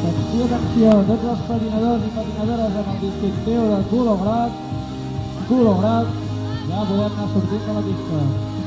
Atenció, atenció, tots els patinadors i patinadores amb el distintiu de color groc, color groc, ja podem anar sortint de la pista.